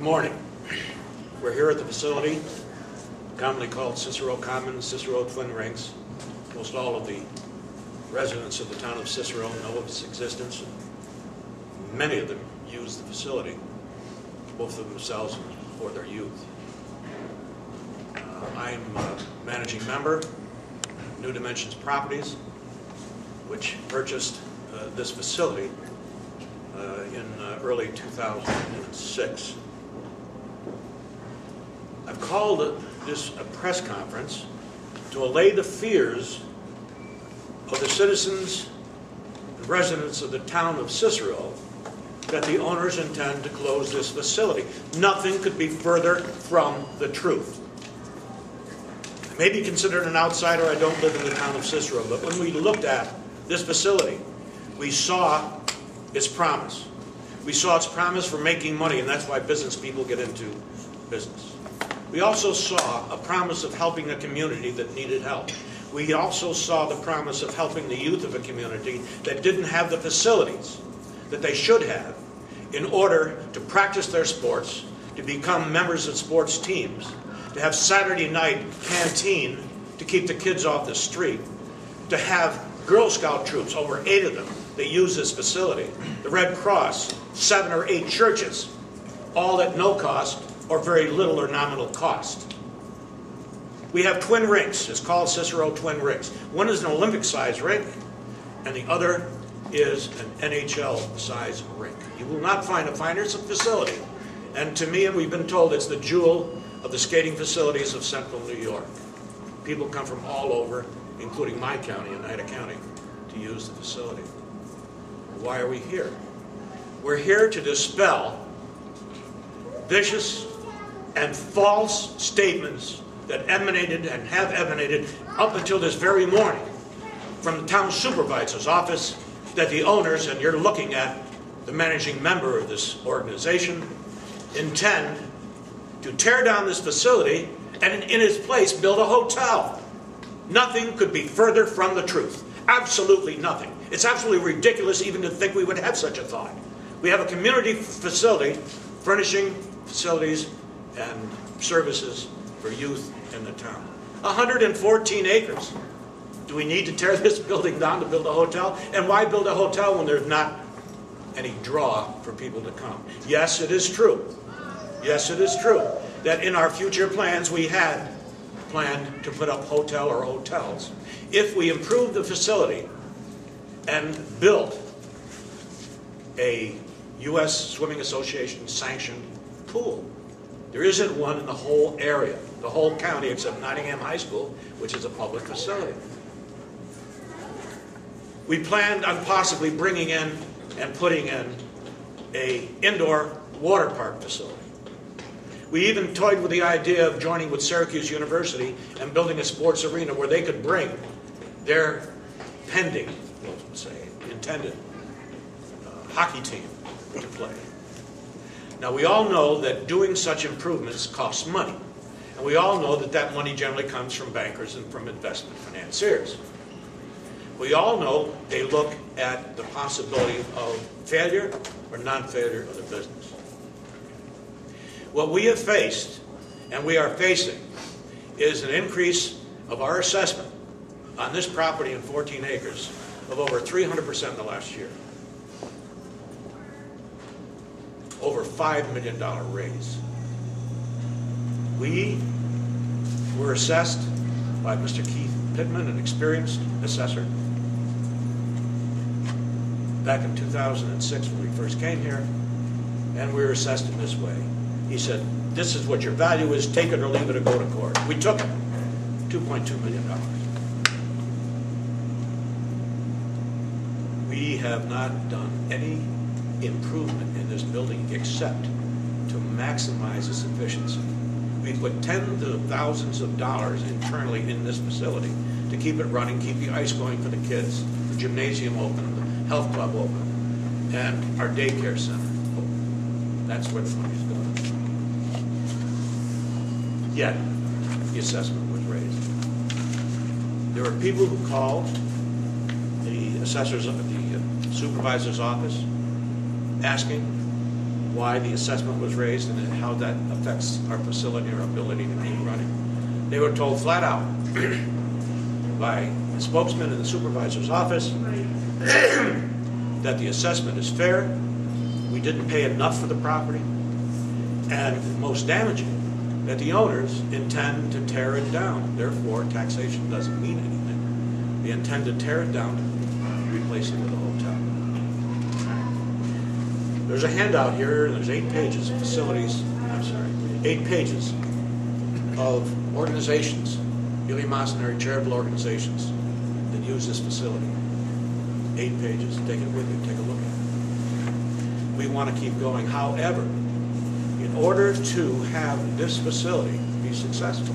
Morning. We're here at the facility, commonly called Cicero Commons, Cicero Twin Rinks. Most all of the residents of the town of Cicero know of its existence. Many of them use the facility, both of themselves and for their youth. Uh, I'm a managing member, New Dimensions Properties, which purchased uh, this facility uh, in uh, early 2006. Called this a press conference to allay the fears of the citizens and residents of the town of Cicero that the owners intend to close this facility. Nothing could be further from the truth. I may be considered an outsider, I don't live in the town of Cicero, but when we looked at this facility, we saw its promise. We saw its promise for making money, and that's why business people get into business. We also saw a promise of helping a community that needed help. We also saw the promise of helping the youth of a community that didn't have the facilities that they should have in order to practice their sports, to become members of sports teams, to have Saturday night canteen to keep the kids off the street, to have Girl Scout troops, over eight of them, that use this facility, the Red Cross, seven or eight churches, all at no cost or very little or nominal cost. We have twin rinks. It's called Cicero Twin Rinks. One is an Olympic size rink, and the other is an NHL size rink. You will not find a finer facility. And to me, and we've been told it's the jewel of the skating facilities of central New York. People come from all over, including my county, Oneida County, to use the facility. Why are we here? We're here to dispel vicious and false statements that emanated and have emanated up until this very morning from the town supervisor's office that the owners, and you're looking at the managing member of this organization, intend to tear down this facility and in its place build a hotel. Nothing could be further from the truth. Absolutely nothing. It's absolutely ridiculous even to think we would have such a thought. We have a community facility furnishing facilities and services for youth in the town. 114 acres. Do we need to tear this building down to build a hotel? And why build a hotel when there's not any draw for people to come? Yes, it is true. Yes, it is true that in our future plans we had planned to put up hotel or hotels. If we improve the facility and build a U.S. Swimming Association sanctioned pool, there isn't one in the whole area, the whole county, except Nottingham High School, which is a public facility. We planned on possibly bringing in and putting in a indoor water park facility. We even toyed with the idea of joining with Syracuse University and building a sports arena where they could bring their pending, we'll say, intended uh, hockey team to play. Now, we all know that doing such improvements costs money. And we all know that that money generally comes from bankers and from investment financiers. We all know they look at the possibility of failure or non-failure of the business. What we have faced, and we are facing, is an increase of our assessment on this property in 14 acres of over 300% in the last year. Over $5 million raise. We were assessed by Mr. Keith Pittman, an experienced assessor, back in 2006 when we first came here, and we were assessed in this way. He said, this is what your value is, take it or leave it or go to court. We took it, $2.2 million. We have not done any improvement in this building except to maximize its efficiency. We put tens of thousands of dollars internally in this facility to keep it running, keep the ice going for the kids, the gymnasium open, the health club open, and our daycare center. That's where the money's going. Yet, the assessment was raised. There were people who called the assessor's, the supervisor's office, asking why the assessment was raised and how that affects our facility or ability to keep running. They were told flat out by the spokesman in the supervisor's office that the assessment is fair, we didn't pay enough for the property, and most damaging, that the owners intend to tear it down. Therefore, taxation doesn't mean anything. They intend to tear it down and replace it with a hotel. There's a handout here, there's eight pages of facilities, I'm sorry, eight pages of organizations, eleemosynary charitable organizations that use this facility. Eight pages, take it with you, take a look at it. We want to keep going. However, in order to have this facility be successful,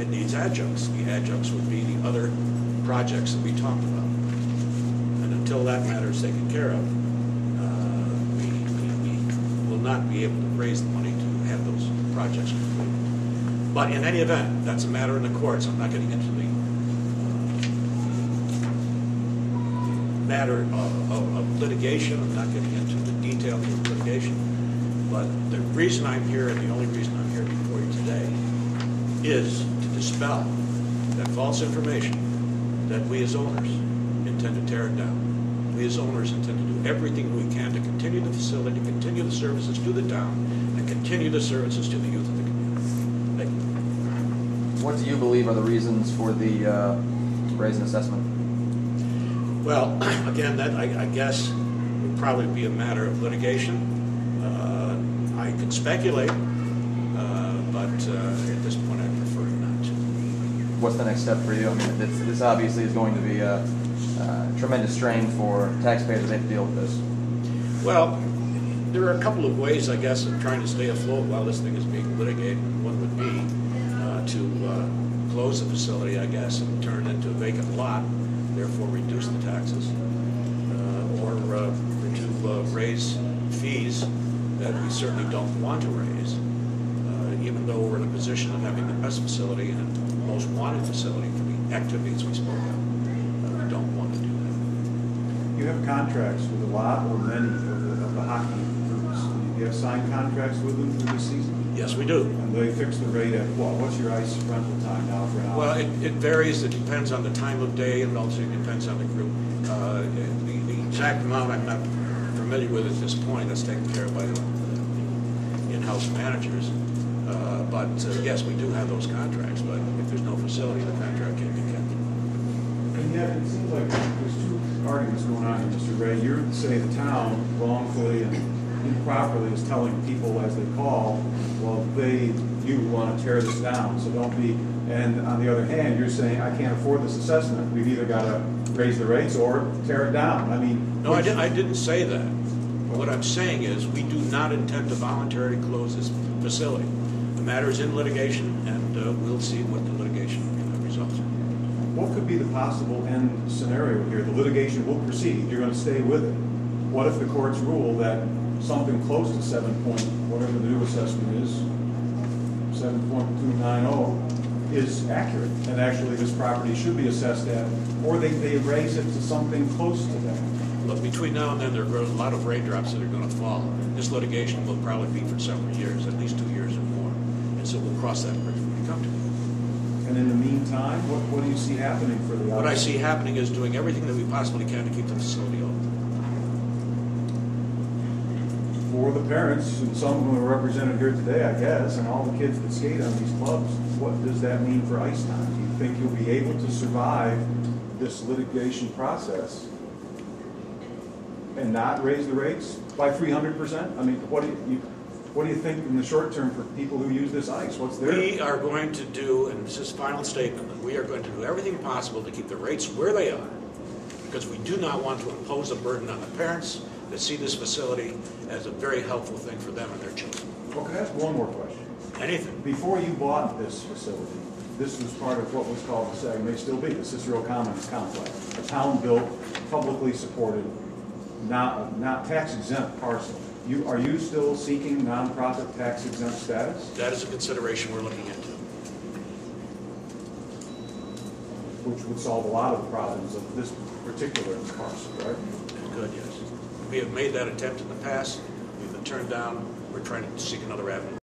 it needs adjuncts. The adjuncts would be the other projects that we talked about. And until that matter is taken care of, uh, we, we, we will not be able to raise the money to have those projects complete. But in any event, that's a matter in the courts. I'm not getting into the uh, matter of, of, of litigation. I'm not getting into the details of litigation. But the reason I'm here, and the only reason I'm here before you today, is to dispel that false information that we as owners intend to tear it down. We as owners intend to do everything we can to continue the facility, to continue the services to the town, and continue the services to the youth of the community. Thank you. What do you believe are the reasons for the uh, raise in assessment? Well, again, that, I, I guess, would probably be a matter of litigation. Uh, I could speculate, uh, but uh, at this point, I prefer not to. What's the next step for you? I mean, this, this obviously is going to be a, uh tremendous strain for taxpayers to deal with this. Well, there are a couple of ways, I guess, of trying to stay afloat while this thing is being litigated. One would be uh, to uh, close the facility, I guess, and turn it into a vacant lot, therefore reduce the taxes, uh, or uh, to uh, raise fees that we certainly don't want to raise, even though we're in a position of having the best facility and most wanted facility for the activities we spoke of. Uh, We don't want to do that. You have contracts with a lot or many of the, of the hockey groups. Do you have signed contracts with them for this season? Yes, we do. And they fix the rate at what? What's your ice rental time now for an hour? Well, it, it varies, it depends on the time of day, and also it depends on the group. Uh, The, the exact amount, I'm not familiar with at this point, that's taken care of by the the in-house managers. Uh, But, uh, yes, we do have those contracts, but if there's no facility, the contract can't be kept. And yet, it seems like arguments going on here, Mr. Ray. You're saying the town wrongfully and improperly is telling people as they call, well, they, you want to tear this down, so don't be. And on the other hand, you're saying, I can't afford this assessment. We've either got to raise the rates or tear it down. I mean. No, I didn't, I didn't say that. What I'm saying is, we do not intend to voluntarily close this facility. The matter is in litigation, and uh, we'll see what the litigation results in. What could be the possible end scenario here? The litigation will proceed, you're gonna stay with it. What if the courts rule that something close to seven point, whatever the new assessment is, seven point two nine oh, is accurate, and actually this property should be assessed at, or they, they raise it to something close to that? Look, between now and then, there are a lot of raindrops that are going to fall. This litigation will probably be for several years, at least two years or more. And so we'll cross that bridge when we come to it. And in the meantime, what, what do you see happening for the? What I see happening is doing everything that we possibly can to keep the facility open. For the parents, and some of them are represented here today, I guess, and all the kids that skate on these clubs, what does that mean for ice time? Do you think you'll be able to survive this litigation process and not raise the rates by three hundred percent? I mean, what do you, what do you think in the short term for people who use this ice? What's their? We are going to do, and this is a final statement, that we are going to do everything possible to keep the rates where they are, because we do not want to impose a burden on the parents that see this facility as a very helpful thing for them and their children. Well, can I ask one more question? Anything. Before you bought this facility, this was part of what was called the SAG, may still be, the Cicero Commons Complex. A town-built, publicly supported, not, not tax exempt parcel. You, are you still seeking nonprofit tax exempt status? That is a consideration we're looking into. Which would solve a lot of the problems of this particular parcel, right? Could yes. We have made that attempt in the past. We've been turned down, we're trying to seek another avenue.